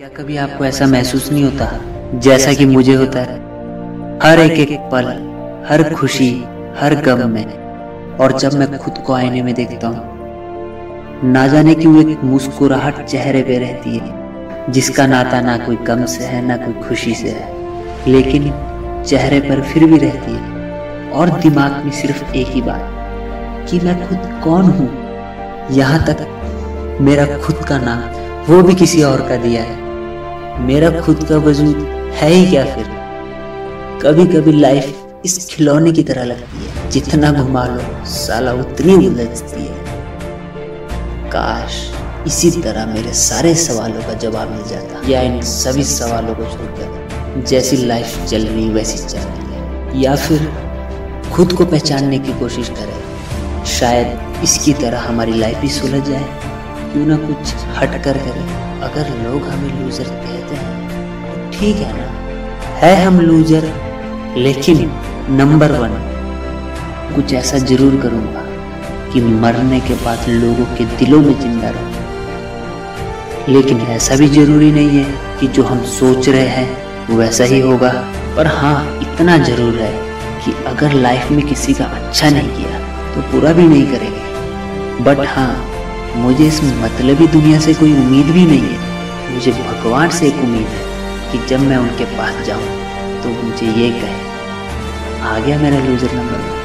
क्या कभी आपको ऐसा महसूस नहीं होता? जैसा कि मुझे होता है। हर एक एक पल हर खुशी हर गम में। और जब मैं खुद को आईने में देखता हूँ ना जाने क्यों एक मुस्कुराहट चेहरे पे रहती है जिसका नाता ना कोई गम से है ना कोई खुशी से है। लेकिन चेहरे पर फिर भी रहती है। और दिमाग में सिर्फ़ एक ही बात कि मैं खुद कौन हूँ? यहाँ तक मेरा खुद का नाम वो भी किसी और का दिया है। मेरा खुद का वजूद है ही क्या फिर? कभी कभी लाइफ इस खिलौने की तरह लगती है। जितना घुमा लो, साला उतनी उलझती है। काश इसी तरह मेरे सारे सवालों का जवाब मिल जाता, या इन सभी सवालों को छोड़कर, जैसी लाइफ चल रही वैसी चल रही है। या फिर खुद को पहचानने की कोशिश करें, शायद इसकी तरह हमारी लाइफ भी सुलझ जाए। क्यों ना कुछ हट कर करें अगर लोग हमें लूजर कहते हैं तो ठीक है ना? है हम लूजर लेकिन नंबर वन कुछ ऐसा ज़रूर करूँगा कि मरने के बाद लोगों के दिलों में ज़िंदा रहूँ। लेकिन ऐसा भी ज़रूरी नहीं है कि जो हम सोच रहे हैं, वैसा ही होगा। पर हाँ इतना ज़रूर है कि अगर लाइफ में किसी का अच्छा नहीं किया तो पूरा भी नहीं करेंगे। बट हाँ मुझे इस मतलबी दुनिया से कोई उम्मीद भी नहीं है। मुझे भगवान से एक उम्मीद है कि जब मैं उनके पास जाऊँ तो मुझे ये कहे। आ गया मेरा लूजर नंबर